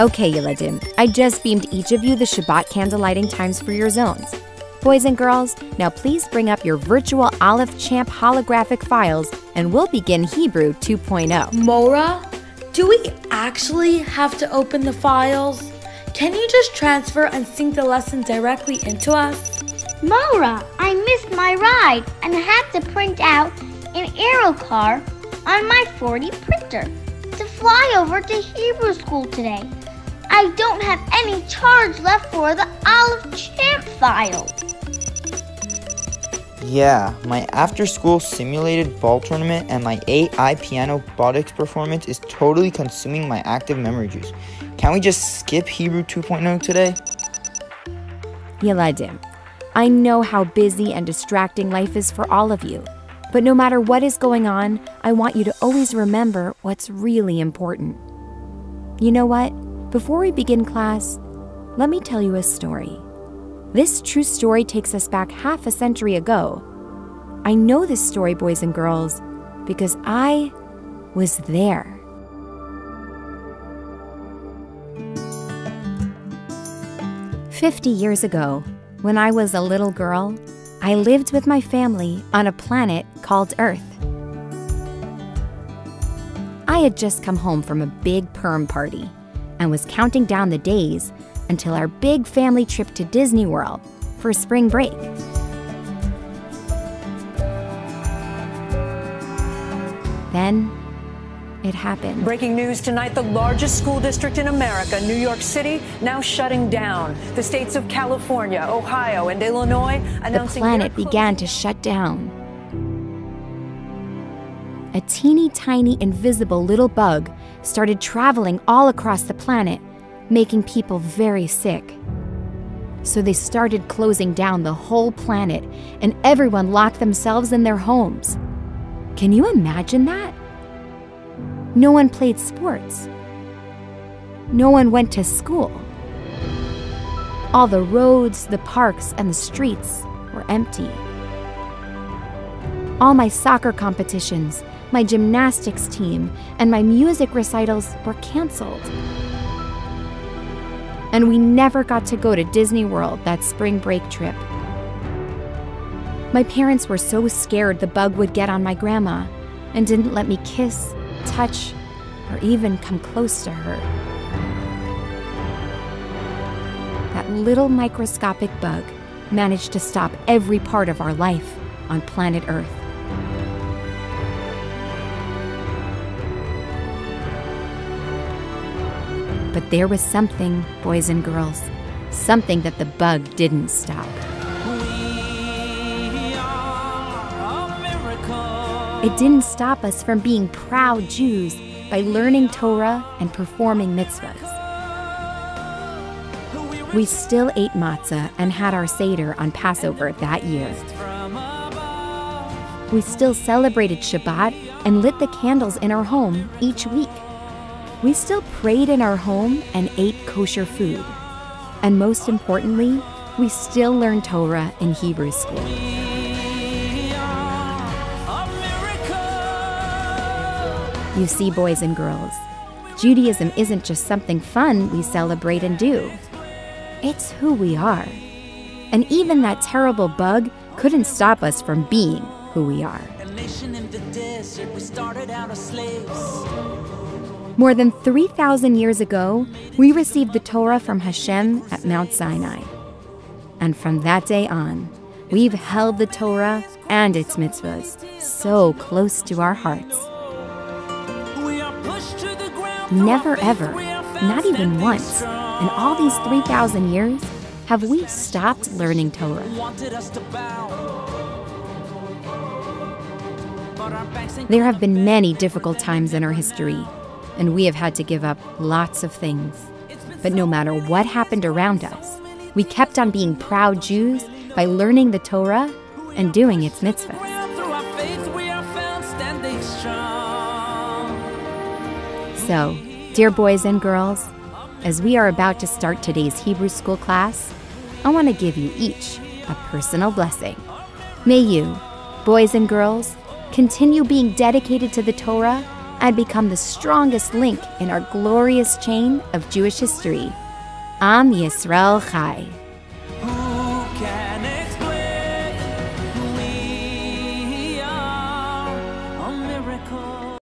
Okay, Yeladim, I just beamed each of you the Shabbat candle lighting times for your zones. Boys and girls, now please bring up your virtual Aleph Champ holographic files and we'll begin Hebrew 2.0. Mora, do we actually have to open the files? Can you just transfer and sync the lesson directly into us? Mora, I missed my ride and had to print out an arrow car on my 40 printer to fly over to Hebrew school today. I don't have any charge left for the Aleph Champ file. Yeah, my after school simulated ball tournament and my AI piano robotics performance is totally consuming my active memory juice. Can we just skip Hebrew 2.0 today? Yeladim, I know how busy and distracting life is for all of you. But no matter what is going on, I want you to always remember what's really important. You know what? Before we begin class, let me tell you a story. This true story takes us back half a century ago. I know this story, boys and girls, because I was there. Fifty years ago, when I was a little girl, I lived with my family on a planet called Earth. I had just come home from a big Purim party and was counting down the days until our big family trip to Disney World for spring break. Then it happened. Breaking news tonight the largest school district in America, New York City, now shutting down. The states of California, Ohio, and Illinois The planet began to shut down. A teeny tiny invisible little bug started traveling all across the planet, making people very sick. So they started closing down the whole planet, and everyone locked themselves in their homes. Can you imagine that? No one played sports. No one went to school. All the roads, the parks, and the streets were empty. All my soccer competitions, my gymnastics team, and my music recitals were canceled. And we never got to go to Disney World that spring break trip. My parents were so scared the bug would get on my grandma and didn't let me kiss, touch, or even come close to her. That little microscopic bug managed to stop every part of our life on planet Earth. But there was something, boys and girls, something that the bug didn't stop. It didn't stop us from being proud Jews by learning Torah and performing mitzvahs. We still ate matzah and had our Seder on Passover that year. We still celebrated Shabbat and lit the candles in our home each week. We still prayed in our home and ate kosher food. And most importantly, we still learned Torah in Hebrew school. You see, boys and girls, Judaism isn't just something fun we celebrate and do. It's who we are. And even that terrible bug couldn't stop us from being who we are. A nation in the desert, we started out as slaves. More than 3,000 years ago, we received the Torah from Hashem at Mount Sinai. And from that day on, we've held the Torah and its mitzvahs so close to our hearts. We are pushed to the ground. Never ever, not even once, in all these 3,000 years, have we stopped learning Torah. Wanted us to bow. But our backs ain't There have been many difficult times in our history, and we have had to give up lots of things. But no matter what happened around us, we kept on being proud Jews by learning the Torah and doing its mitzvahs. through our faith, we are found standing strong. So, dear boys and girls, as we are about to start today's Hebrew school class, I want to give you each a personal blessing. May you, boys and girls, continue being dedicated to the Torah and become the strongest link in our glorious chain of Jewish history. Am Yisrael Chai.